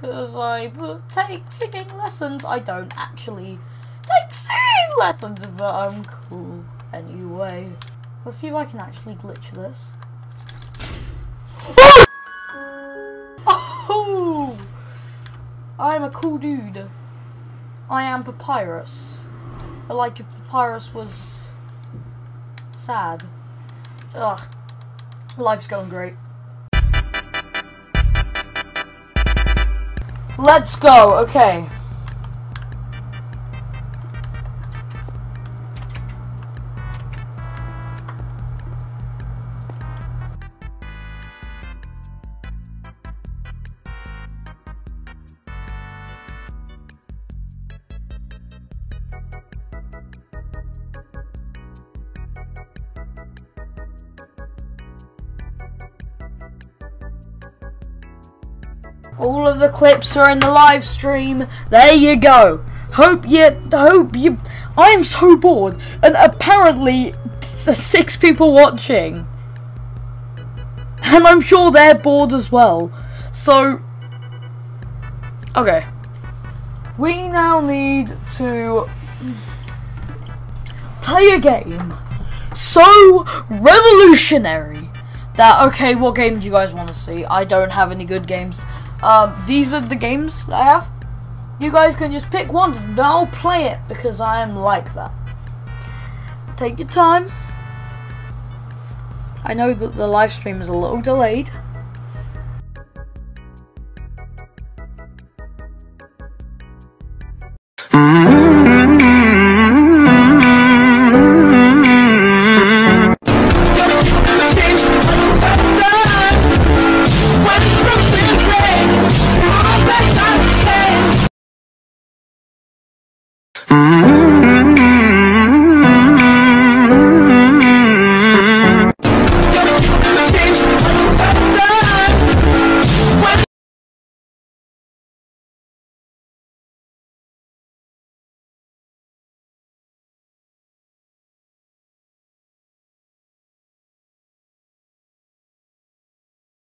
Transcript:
because I take singing lessons. I don't actually take singing lessons, but I'm cool anyway. Let's see if I can actually glitch this. Oh! oh! I'm a cool dude. I am Papyrus. But like if Papyrus was sad. Ugh. Life's going great. Let's go, okay. All of the clips are in the live stream. There you go. Hope you, hope you. I am so bored, and apparently there's six people watching, and I'm sure they're bored as well. So, okay, we now need to play a game so revolutionary that okay, what game do you guys want to see? I don't have any good games. Um, these are the games I have. You guys can just pick one and I'll play it because I am like that. Take your time. I know that the live stream is a little delayed.